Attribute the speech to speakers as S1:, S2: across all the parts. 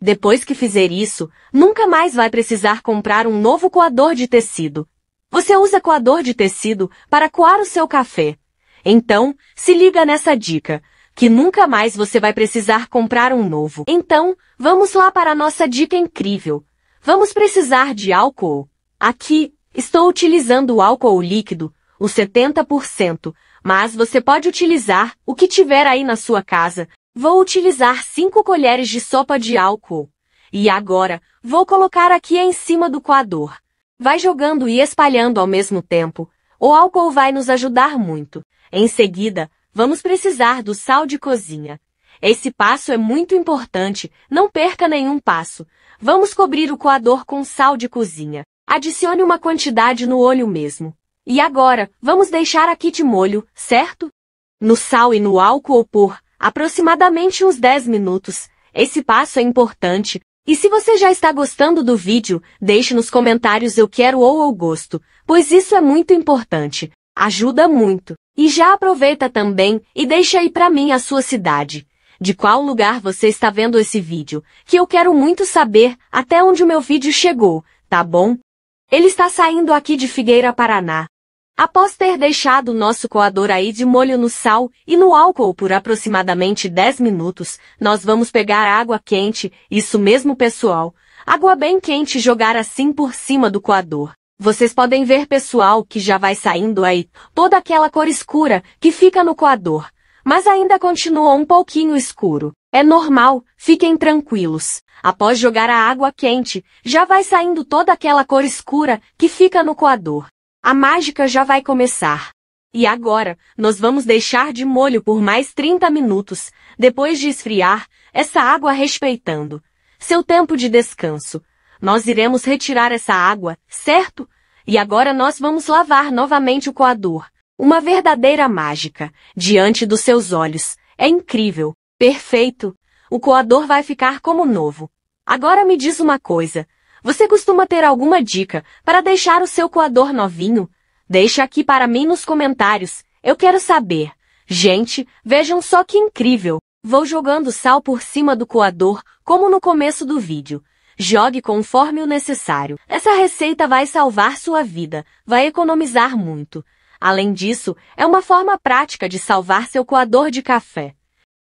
S1: Depois que fizer isso, nunca mais vai precisar comprar um novo coador de tecido. Você usa coador de tecido para coar o seu café. Então, se liga nessa dica, que nunca mais você vai precisar comprar um novo. Então, vamos lá para a nossa dica incrível. Vamos precisar de álcool. Aqui, estou utilizando o álcool líquido, o 70%, mas você pode utilizar o que tiver aí na sua casa. Vou utilizar 5 colheres de sopa de álcool. E agora, vou colocar aqui em cima do coador. Vai jogando e espalhando ao mesmo tempo. O álcool vai nos ajudar muito. Em seguida, vamos precisar do sal de cozinha. Esse passo é muito importante, não perca nenhum passo. Vamos cobrir o coador com sal de cozinha. Adicione uma quantidade no olho mesmo. E agora, vamos deixar aqui de molho, certo? No sal e no álcool por aproximadamente uns 10 minutos. Esse passo é importante. E se você já está gostando do vídeo, deixe nos comentários eu quero ou eu gosto, pois isso é muito importante. Ajuda muito. E já aproveita também e deixa aí para mim a sua cidade. De qual lugar você está vendo esse vídeo, que eu quero muito saber até onde o meu vídeo chegou, tá bom? Ele está saindo aqui de Figueira, Paraná. Após ter deixado nosso coador aí de molho no sal e no álcool por aproximadamente 10 minutos, nós vamos pegar água quente, isso mesmo pessoal, água bem quente e jogar assim por cima do coador. Vocês podem ver pessoal que já vai saindo aí toda aquela cor escura que fica no coador, mas ainda continua um pouquinho escuro. É normal, fiquem tranquilos. Após jogar a água quente, já vai saindo toda aquela cor escura que fica no coador. A mágica já vai começar. E agora, nós vamos deixar de molho por mais 30 minutos, depois de esfriar, essa água respeitando seu tempo de descanso. Nós iremos retirar essa água, certo? E agora nós vamos lavar novamente o coador. Uma verdadeira mágica, diante dos seus olhos. É incrível, perfeito. O coador vai ficar como novo. Agora me diz uma coisa. Você costuma ter alguma dica para deixar o seu coador novinho? Deixa aqui para mim nos comentários. Eu quero saber. Gente, vejam só que incrível. Vou jogando sal por cima do coador, como no começo do vídeo. Jogue conforme o necessário. Essa receita vai salvar sua vida, vai economizar muito. Além disso, é uma forma prática de salvar seu coador de café.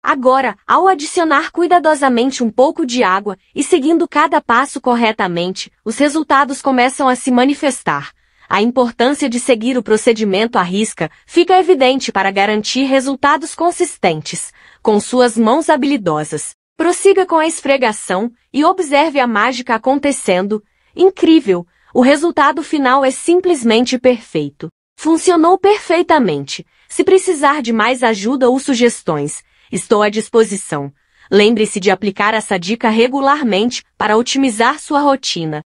S1: Agora, ao adicionar cuidadosamente um pouco de água e seguindo cada passo corretamente, os resultados começam a se manifestar. A importância de seguir o procedimento à risca fica evidente para garantir resultados consistentes, com suas mãos habilidosas. Prossiga com a esfregação e observe a mágica acontecendo. Incrível! O resultado final é simplesmente perfeito. Funcionou perfeitamente. Se precisar de mais ajuda ou sugestões, Estou à disposição. Lembre-se de aplicar essa dica regularmente para otimizar sua rotina.